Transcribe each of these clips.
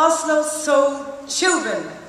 Oslo Soul Children.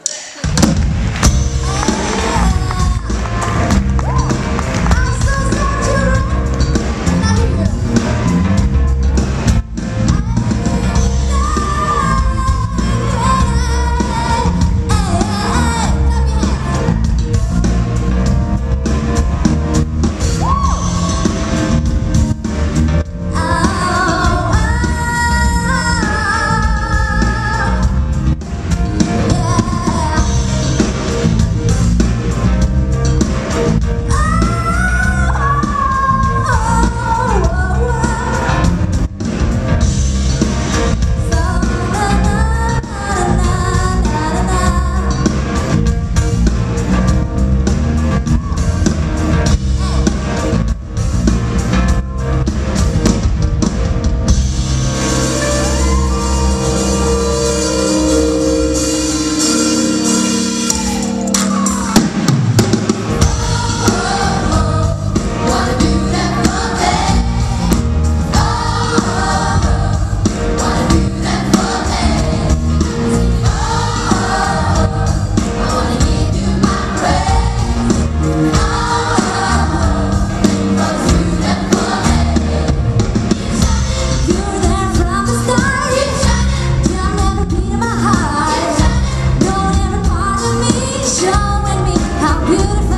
How beautiful